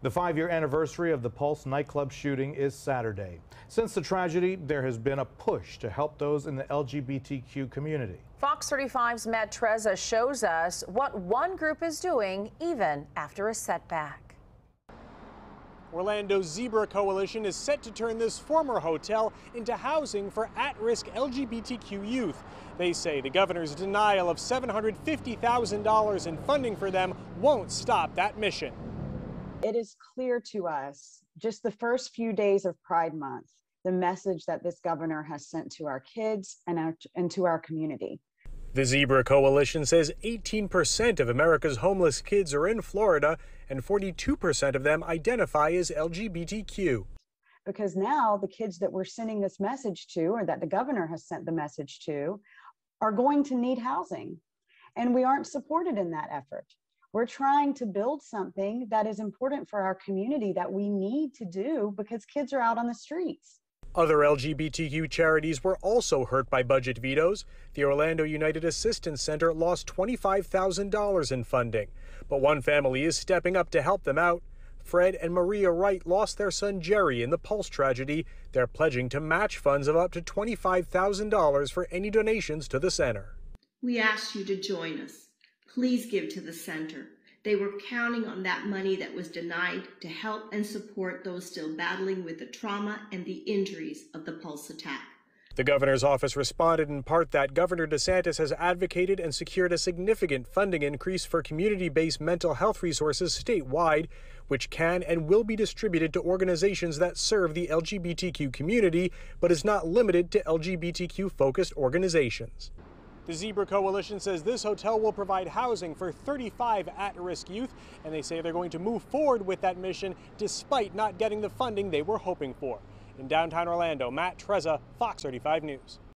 The five-year anniversary of the Pulse nightclub shooting is Saturday. Since the tragedy, there has been a push to help those in the LGBTQ community. Fox 35's Matt Trezza shows us what one group is doing even after a setback. Orlando's Zebra Coalition is set to turn this former hotel into housing for at-risk LGBTQ youth. They say the governor's denial of $750,000 in funding for them won't stop that mission. It is clear to us, just the first few days of Pride Month, the message that this governor has sent to our kids and, our, and to our community. The Zebra Coalition says 18% of America's homeless kids are in Florida and 42% of them identify as LGBTQ. Because now the kids that we're sending this message to, or that the governor has sent the message to, are going to need housing. And we aren't supported in that effort. We're trying to build something that is important for our community that we need to do because kids are out on the streets. Other LGBTQ charities were also hurt by budget vetoes. The Orlando United Assistance Center lost $25,000 in funding, but one family is stepping up to help them out. Fred and Maria Wright lost their son Jerry in the Pulse tragedy. They're pledging to match funds of up to $25,000 for any donations to the center. We ask you to join us please give to the center. They were counting on that money that was denied to help and support those still battling with the trauma and the injuries of the Pulse attack. The governor's office responded in part that Governor DeSantis has advocated and secured a significant funding increase for community based mental health resources statewide, which can and will be distributed to organizations that serve the LGBTQ community, but is not limited to LGBTQ focused organizations. The Zebra Coalition says this hotel will provide housing for 35 at-risk youth, and they say they're going to move forward with that mission despite not getting the funding they were hoping for. In downtown Orlando, Matt Trezza, Fox 35 News.